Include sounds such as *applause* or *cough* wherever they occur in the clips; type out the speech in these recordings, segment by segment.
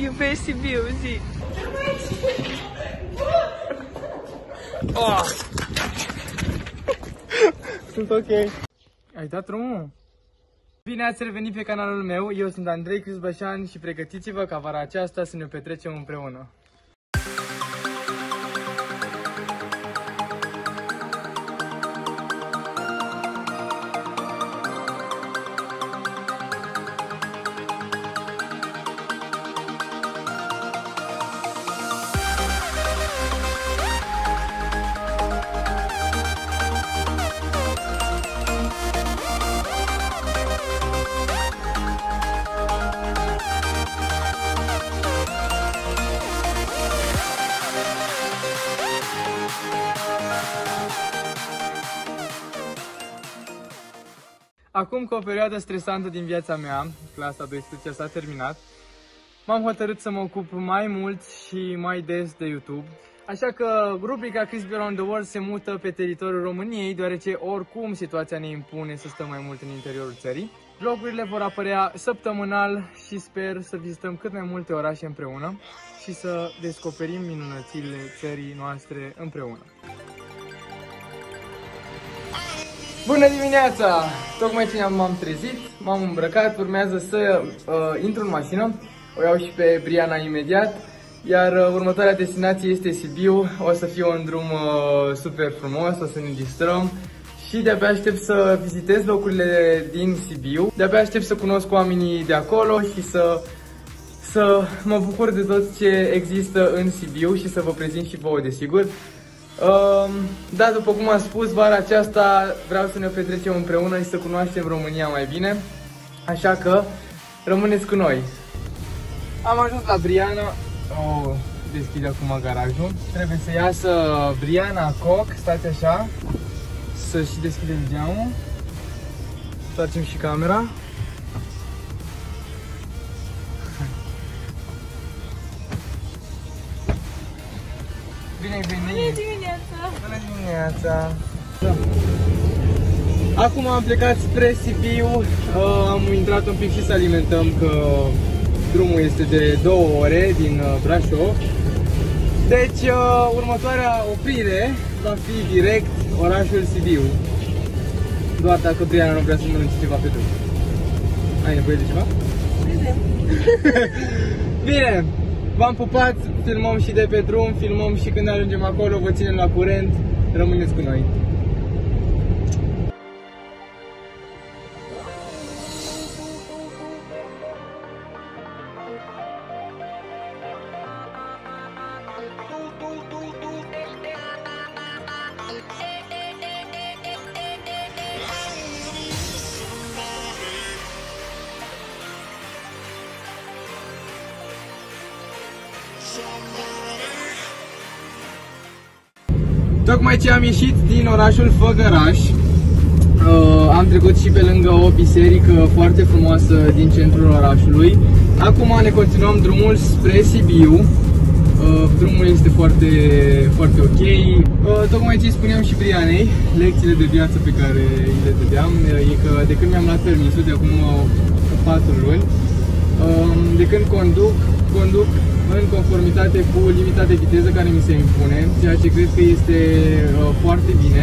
Iubesc Sibiu, zi. Oh. Sunt ok. Ai dat drumul? Bine ați revenit pe canalul meu, eu sunt Andrei Crisbășan și pregătiți-vă ca vara aceasta să ne petrecem împreună. Acum că o perioadă stresantă din viața mea, clasa 12 s-a terminat, m-am hotărât să mă ocup mai mult și mai des de YouTube. Așa că rubrica Crispy Around the World se mută pe teritoriul României, deoarece oricum situația ne impune să stăm mai mult în interiorul țării. Vlogurile vor apărea săptămânal și sper să vizităm cât mai multe orașe împreună și să descoperim minunățile țării noastre împreună. Bună dimineața! Tocmai ce m-am trezit, m-am îmbrăcat, urmează să uh, intru în mașină. O iau și pe Briana imediat. Iar uh, următoarea destinație este Sibiu. O să fie un drum uh, super frumos, o să ne distrăm. Și de-abia aștept să vizitez locurile din Sibiu. De-abia aștept să cunosc oamenii de acolo și să, să mă bucur de tot ce există în Sibiu și să vă prezint și vouă, desigur. Um, da, după cum am spus, vara aceasta vreau să ne petrecem împreună și să cunoaștem România mai bine. Așa că rămâneți cu noi. Am ajuns la Briana. Oh, deschide acum garajul. Trebuie să iasă Briana Coc, stați așa. Să și deschidem geamul. Facem și camera. Bine ai venit! Bună dimineața! Bună dimineața! Da. Acum am plecat spre Sibiu, uh, am intrat un pic și să alimentăm că drumul este de două ore din uh, Brașov. Deci uh, următoarea oprire va fi direct orașul Sibiu. Doar dacă Briana nu vrea să mănânce ceva pe drum. Ai nevoie de ceva? Vedem. *laughs* Bine, v-am pupat, filmăm și de pe drum, filmăm și când ajungem acolo, vă ținem la curent, rămâneți cu noi. Tocmai ce am ieșit din orașul Făgăraș, uh, am trecut și pe lângă o biserică foarte frumoasă din centrul orașului. Acum ne continuăm drumul spre Sibiu. Uh, drumul este foarte, foarte ok. Uh, tocmai ce spuneam și Brianei, lecțiile de viață pe care le dădeam, e că de când mi-am luat permisul, de acum 4 luni, de când conduc, conduc în conformitate cu limita de viteză care mi se impune, ceea ce cred că este uh, foarte bine.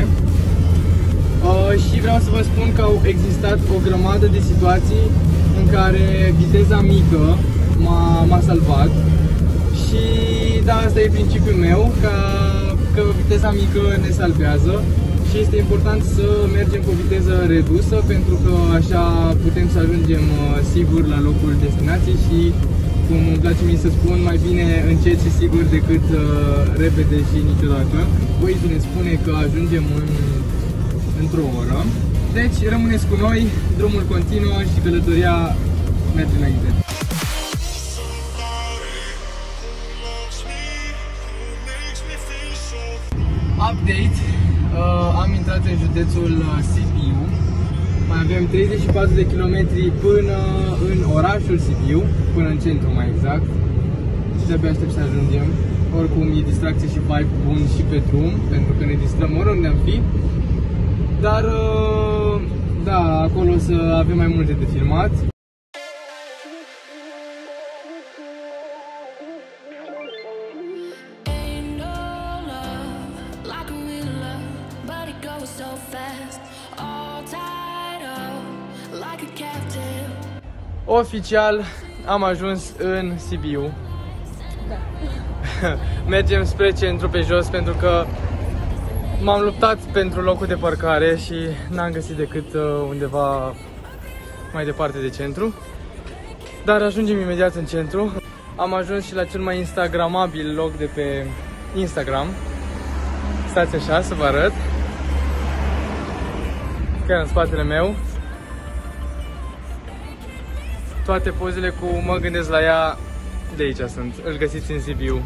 Uh, și vreau să vă spun că au existat o grămadă de situații în care viteza mică m-a salvat și da, asta e principiul meu, ca, că viteza mică ne salvează și este important să mergem cu o viteză redusă pentru că așa putem să ajungem uh, sigur la locul destinației și cum îmi place mie să spun, mai bine încet și sigur decât uh, repede și niciodată. Voi ne spune că ajungem în, într-o oră. Deci rămâneți cu noi, drumul continuă și călătoria merge înainte. Update, uh, am intrat în județul uh, Sibiu, mai avem 34 de kilometri până în orașul Sibiu, până în centru mai exact. Și de-abia aștept să ajungem. Oricum e distracție și vibe bun și pe drum, pentru că ne distrăm oriunde am fi. Dar, uh, da, acolo o să avem mai multe de filmat. Oficial am ajuns în Sibiu. *laughs* Mergem spre centru pe jos pentru că m-am luptat pentru locul de parcare și n-am găsit decât uh, undeva mai departe de centru. Dar ajungem imediat în centru. Am ajuns și la cel mai instagramabil loc de pe Instagram. Stați așa să vă arăt. Chiar în spatele meu. Toate pozele cu mă gândesc la ea de aici sunt. Îl găsiți în Sibiu.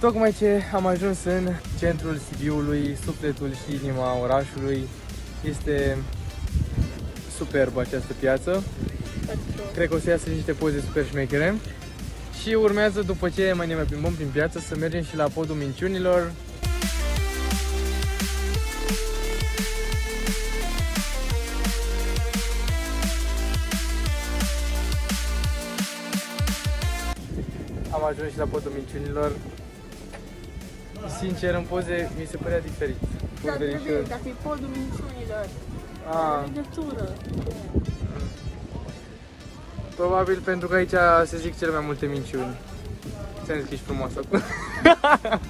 Tocmai ce am ajuns în centrul Sibiului, sufletul și inima orașului, este superbă această piață. Cred că o să iasă niște poze super șmechere. Și urmează, după ce mai ne mai plimbăm prin piață, să mergem și la podul minciunilor. Am ajuns și la podul minciunilor. Sincer, în poze mi se părea diferit. Dar Pulverișor. trebuie, dacă e podul minciunilor. Ah. Legătură. Probabil pentru că aici se zic cele mai multe minciuni. Ți-am zis că ești frumoasă acum. *laughs*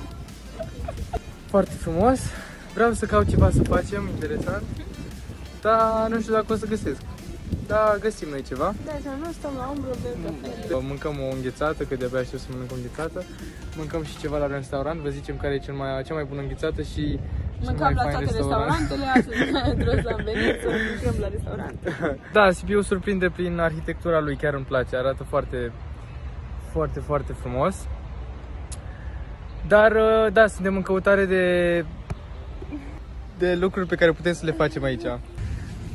Foarte frumos. Vreau să caut ceva să facem, interesant. Dar nu știu dacă o să găsesc. Da, găsim noi ceva. Da, să nu stăm la umbră de cafele. Mâncăm o înghețată, că de-abia aștept să mănânc o înghețată. Mâncăm și ceva la restaurant, vă zicem care e cel mai, cea mai bună înghețată și cel Mâncam mai la fain toate restaurant. restaurantele, astăzi *laughs* *laughs* într-o am venit să mâncăm la restaurant. Da, Sibiu surprinde prin arhitectura lui, chiar îmi place, arată foarte, foarte, foarte frumos. Dar, uh, da, suntem în căutare de, de lucruri pe care putem să le facem aici.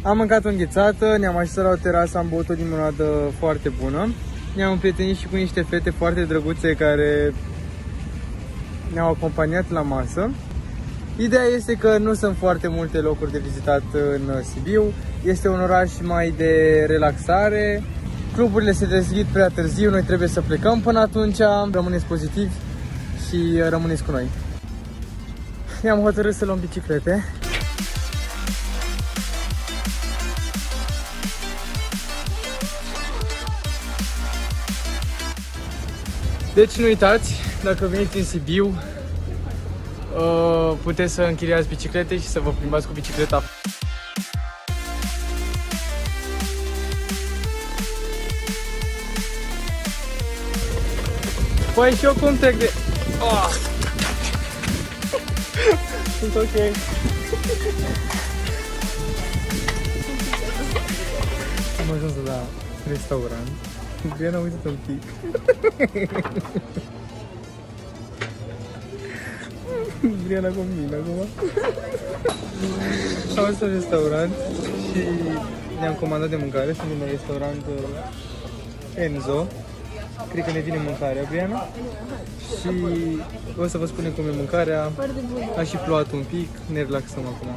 Am mâncat o înghețată, ne-am așezat la o terasă, am băut o limonadă foarte bună. Ne-am împrietenit și cu niște fete foarte drăguțe care ne-au acompaniat la masă. Ideea este că nu sunt foarte multe locuri de vizitat în Sibiu. Este un oraș mai de relaxare. Cluburile se deschid prea târziu, noi trebuie să plecăm până atunci. Rămâneți pozitivi și rămâneți cu noi. Ne-am hotărât să luăm biciclete. Deci nu uitați, dacă veniți în Sibiu, uh, puteți să închiriați biciclete și să vă plimbați cu bicicleta. Păi și eu cum trec de... Oh. *laughs* Sunt ok. Am ajuns la restaurant. Diana, uite-te un pic. *laughs* Briana combina acum. Am ajuns la restaurant și ne-am comandat de mâncare. Suntem la restaurant uh, Enzo. Cred că ne vine mâncarea, Briana. Și o să vă spunem cum e mâncarea. Foarte bună. A și plouat un pic, ne relaxăm acum.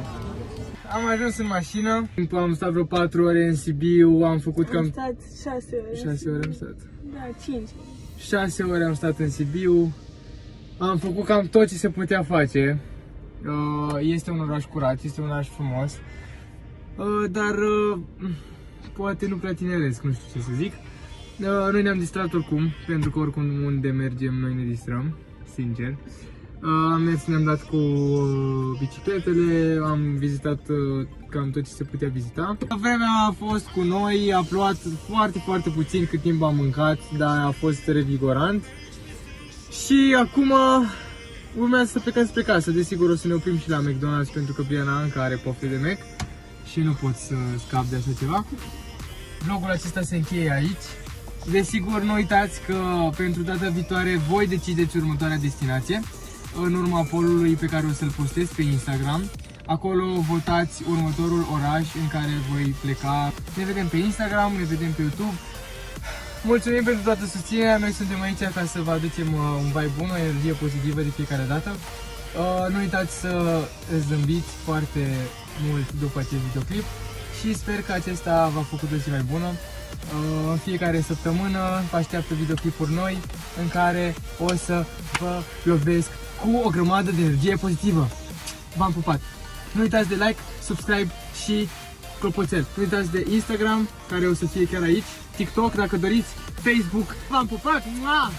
Am ajuns în mașină, am stat vreo 4 ore în Sibiu, am făcut Am cam stat 6 ore. 6 ore am stat. Da, 5. 6 ore am stat în Sibiu, am făcut cam tot ce se putea face. Uh, Este un oraș curat, este un oraș frumos, Uh, dar uh, poate nu prea tineresc, nu știu ce să zic. Uh, Noi ne-am distrat oricum, pentru că oricum unde mergem noi ne distrăm, sincer. Uh, Am mers, ne-am dat cu uh, bicicletele, am vizitat uh, cam tot ce se putea vizita. Vremea a fost cu noi, a plouat foarte, foarte puțin cât timp am mâncat, dar a fost revigorant. Și acum urmează să plecăm spre casă. Desigur o să ne oprim și la McDonald's pentru că Briana încă are pofte de Mac și nu pot să scap de așa ceva. Vlogul acesta se încheie aici. Desigur, nu uitați că pentru data viitoare voi decideți următoarea destinație în urma polului pe care o să-l postez pe Instagram. Acolo votați următorul oraș în care voi pleca. Ne vedem pe Instagram, ne vedem pe YouTube. Mulțumim pentru toată susținerea, noi suntem aici ca să vă aducem uh, un vibe bun, o energie pozitivă de fiecare dată. Uh, nu uitați să zâmbiți foarte mult după acest videoclip și sper că acesta v-a făcut o zi mai bună. Uh, în fiecare săptămână vă așteaptă videoclipuri noi în care o să vă lovesc cu o grămadă de energie pozitivă. V-am pupat! Nu uitați de like, subscribe și clopoțel. Nu uitați de Instagram, care o să fie chiar aici, TikTok dacă doriți, Facebook. V-am pupat! Mua!